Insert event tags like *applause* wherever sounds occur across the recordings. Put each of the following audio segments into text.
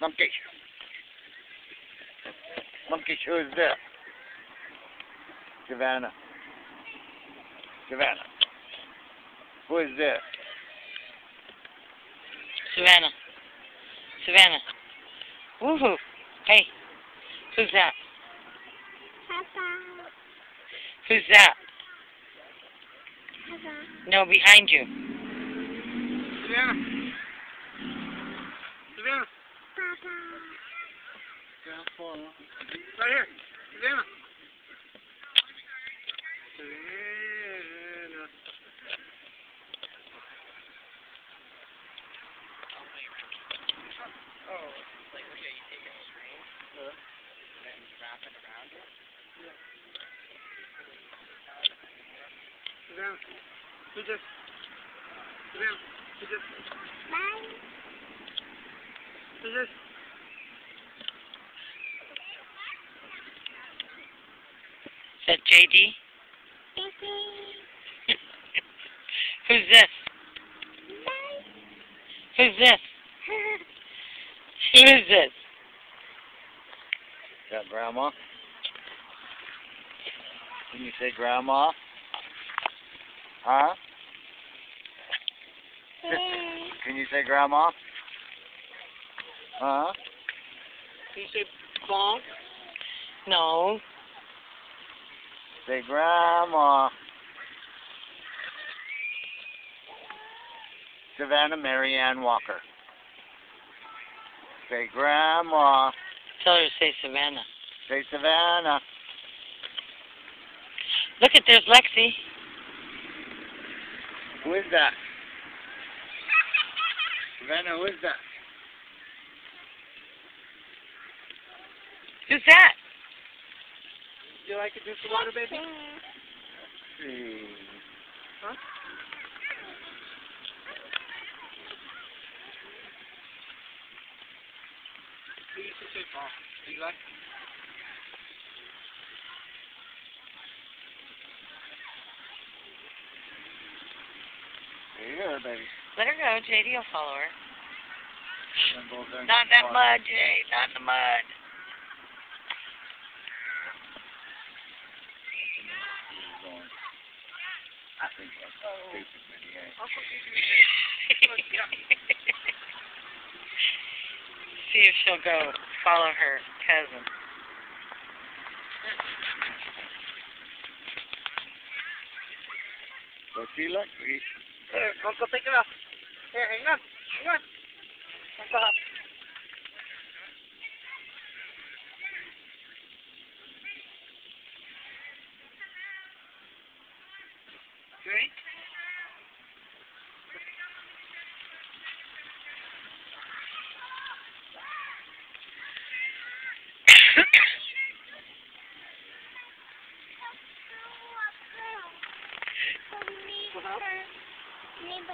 Monkey. Monkey, who is this? Savannah. Savannah. Who is there? Savannah. Savannah. Woohoo. Hey. Who's that? Papa. Who's that? Papa. No, behind you. Savannah. Savannah. Right here. Oh. Yeah. And then you wrap it around it. Yeah. Bye. Who's this? Is that JD? Who's this? Bye. Who's this? Who is this? Is that grandma? Can you say grandma? Huh? Hey. Can you say grandma? Huh? You say bonk? No. Say grandma. Savannah Marianne Walker. Say grandma. Tell her to say Savannah. Say Savannah. Look at there's Lexi. Who is that? Savannah, who is that? Who's that? Would you like to drink some water, baby? There. See. Hmm. Huh? Who used to say Paul? Do you like? There you go, baby. Let her go. JD will follow her. Then go there and Not in get that some mud, Jay. Not in the mud. water. I think that's oh. stupid, but he. *laughs* See if she'll go follow her cousin. But she look, he, Here, Uncle, take it off. Here, hang on. Hang on. Uncle, up. Drink?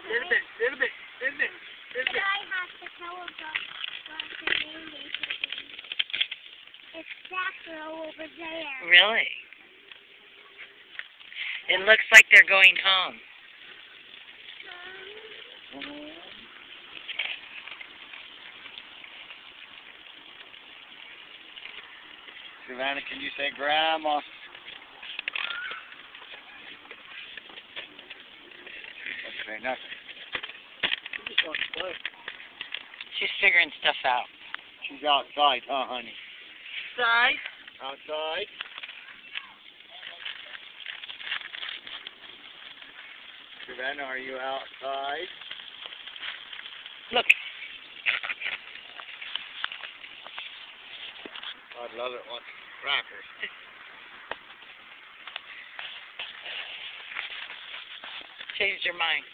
little bit, little bit, little bit, little bit. I have to tell about what's her name is. It's that girl over there. Really? It looks like they're going home. Savannah, can you say grandma? Don't say nothing. She's figuring stuff out. She's outside, huh, honey? Outside? Outside? Savannah, are you outside? Look. I'd love it once crackers. Changed your mind.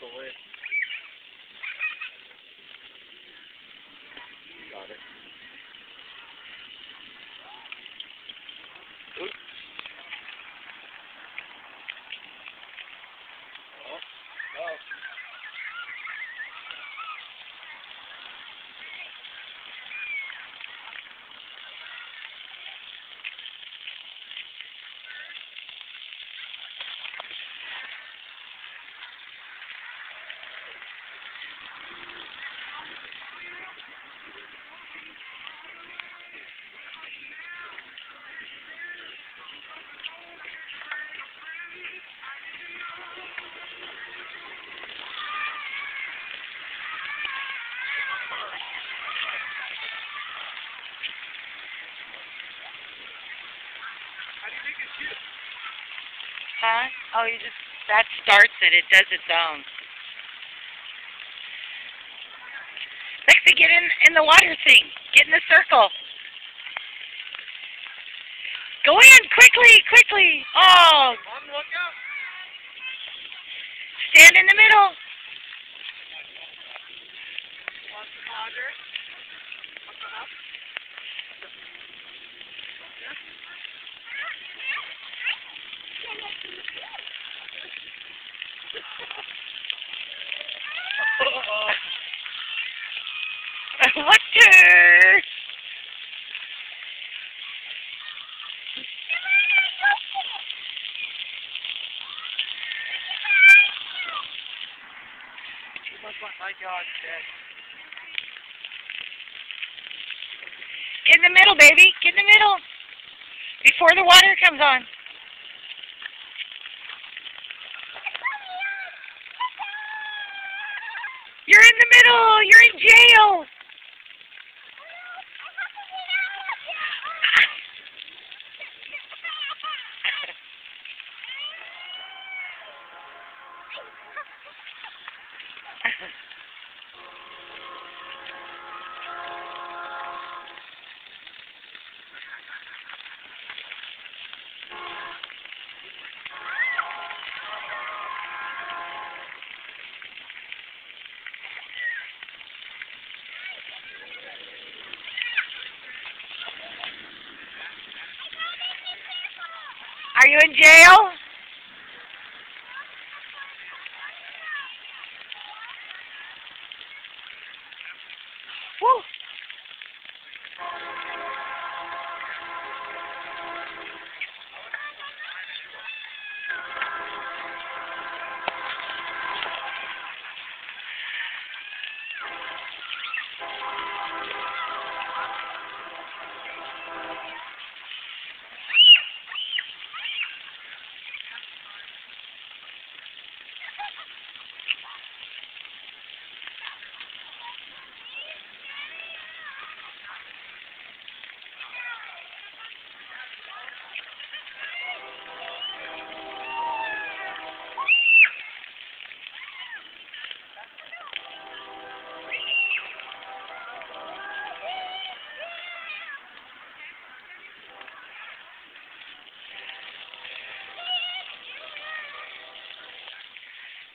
The way. Thank you. Oh, you just, that starts it. It does its own. Lexi, get in, in the water thing. Get in the circle. Go in, quickly, quickly. Oh, look out. stand in the middle. Water. My God, Dad. Get in the middle, baby. Get in the middle. Before the water comes on. You're in the middle. You're in jail. In jail? Woo.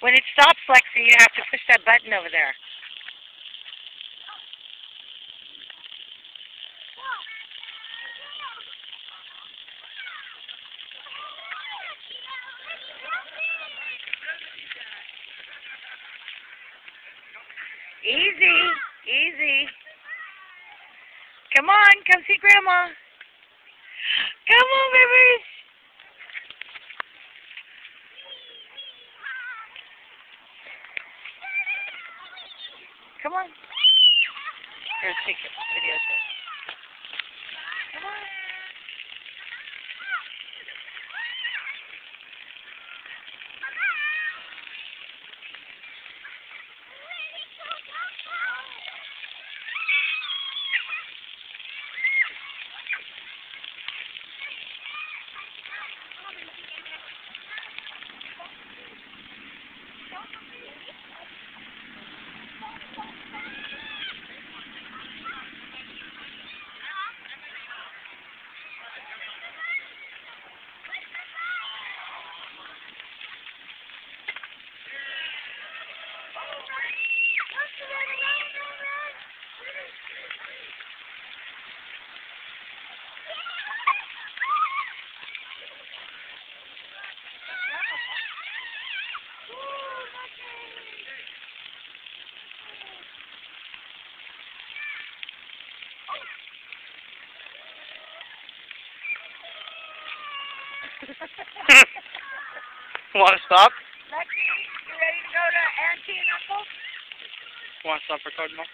When it stops, Lexi, you have to push that button over there. Easy, easy. Come on, come see Grandma. Come on, babies. Come on. Here, take it. Video *laughs* Want to stop? Lexi, you ready to go to Auntie and Uncle? Want to stop recording now?